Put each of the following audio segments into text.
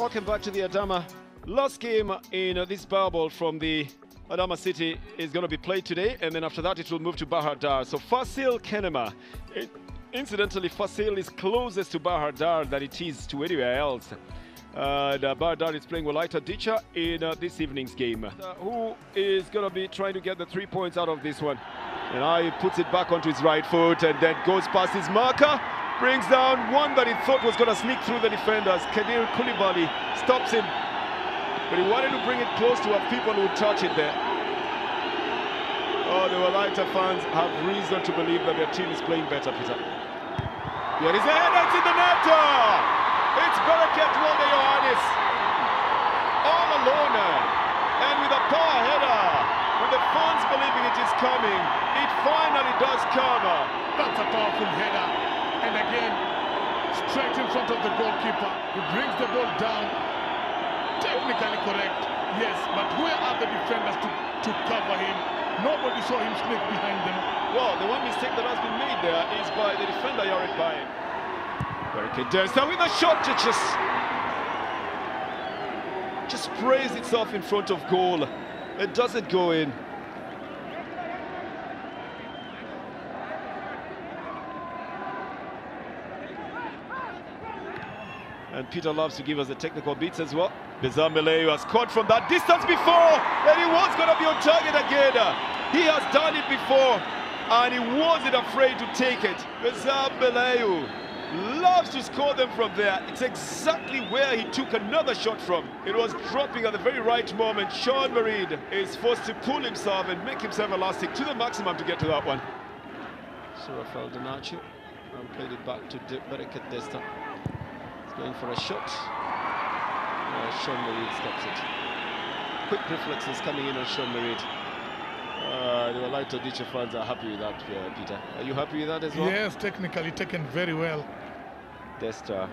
Welcome back to the Adama. Last game in uh, this bubble from the Adama City is going to be played today, and then after that it will move to Bahir Dar. So Fasil Kenema. It, incidentally, Fasil is closest to Bahir Dar than it is to anywhere else. Uh, and uh, Bahir Dar is playing Wolayta Dicha in uh, this evening's game. Uh, who is going to be trying to get the three points out of this one? And I puts it back onto his right foot and then goes past his marker brings down one that he thought was going to sneak through the defenders. Kadir Koulibaly stops him, but he wanted to bring it close to have people who touch it there. Oh, the Wolayta fans have reason to believe that their team is playing better, Peter. Here is a header, in the net! Oh, it's Barakat Walde Johannes all alone, eh? and with a power header, with the fans believing it is coming, it finally does come. That's a powerful header and again straight in front of the goalkeeper he brings the ball down. Technically correct yes but where are the defenders to, to cover him? Nobody saw him sneak behind them. Well the one mistake that has been made there is by the defender Yared Bayeh Barricade does now with a shot to just just sprays itself in front of goal it doesn't go in And Peter loves to give us the technical beats as well. Bizarre has caught from that distance before, and he was going to be on target again. He has done it before, and he wasn't afraid to take it. Bizarre loves to score them from there. It's exactly where he took another shot from. It was dropping at the very right moment. Sean Marid is forced to pull himself and make himself elastic to the maximum to get to that one. So Rafael Donacio and played it back to Bereket Desta. Going for a shot. Uh, Sean Marid stops it. Quick reflexes coming in on Sean Marid. Uh, the Wolayta Dicha fans are happy with that, uh, Peter. Are you happy with that as well? Yes, technically taken very well. Desta.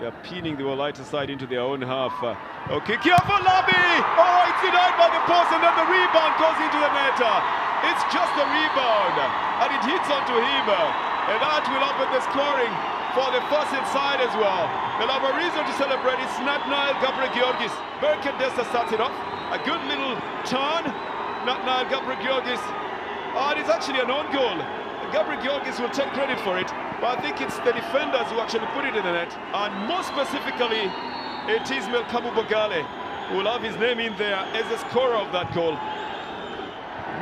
They're pinning the Wolayta side into their own half. Uh, okay, careful, Labi! Oh, it's denied by the post, and then the rebound goes into the net. It's just a rebound, and it hits onto him. And that will open the scoring for the first inside as well. They'll have a reason to celebrate. It's Nathaniel Gabriel Georgis. Bereket Desta starts it off. A good little turn. Nathaniel Gabriel Georgis. Oh, it is actually an own goal. Gabriel Georgis will take credit for it, but I think it's the defenders who actually put it in the net. And more specifically, it is Melkamu Bogale who will have his name in there as the scorer of that goal.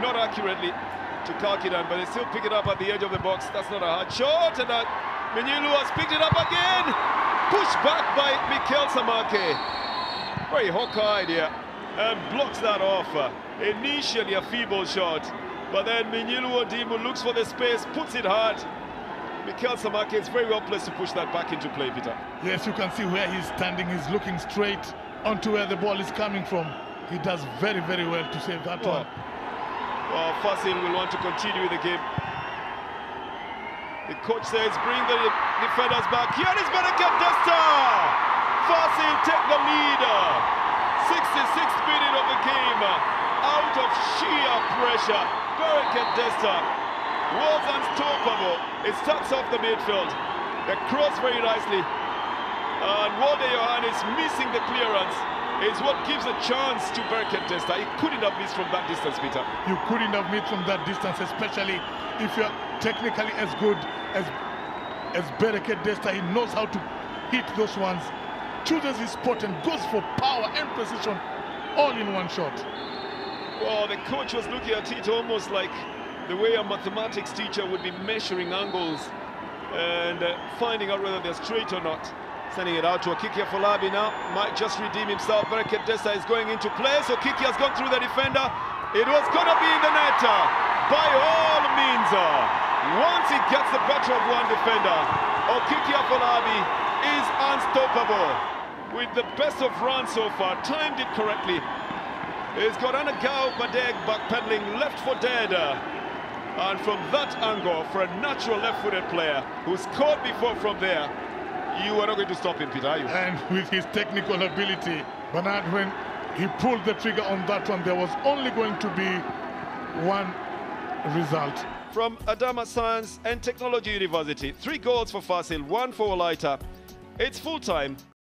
Not accurately to Kalkidan, but they still pick it up at the edge of the box. That's not a hard shot, and that Minilu has picked it up again. Pushed back by Mikel Samake. Very hawk-eyed here. And blocks that off. Uh, initially a feeble shot. But then Minilu Odimu looks for the space, puts it hard. Mikel Samake is very well placed to push that back into play, Peter. Yes, you can see where he's standing. He's looking straight onto where the ball is coming from. He does very, very well to save that well, one. Well, Fasil will want to continue the game. The coach says bring the defenders back. Here is Bereket Desta. Fasil take the lead. 66th minute of the game. Out of sheer pressure. Bereket Desta was unstoppable. It starts off the midfield. They cross very nicely. And Walde Johannes missing the clearance is what gives a chance to Desta. He couldn't have missed from that distance, Peter. You couldn't have missed from that distance, especially if you're technically as good as as Desta. He knows how to hit those ones, chooses his spot and goes for power and precision all in one shot. Well, the coach was looking at it almost like the way a mathematics teacher would be measuring angles and uh, finding out whether they're straight or not. Sending it out to Okiki Afolabi now. Might just redeem himself. Bereket Desta is going into play. So Kiki has gone through the defender. It was going to be in the net. Uh, by all means. Uh, once he gets the better of one defender, Okiki Afolabi is unstoppable. With the best of runs so far, timed it correctly. He's got Anagao Badeg backpedaling left for dead. Uh, and from that angle, for a natural left-footed player who scored before from there, you are not going to stop him, Peter, are you? And with his technical ability, Bernard, when he pulled the trigger on that one, there was only going to be one result. From Adama Science and Technology University, three goals for Fasil, one for Wolayta. It's full time.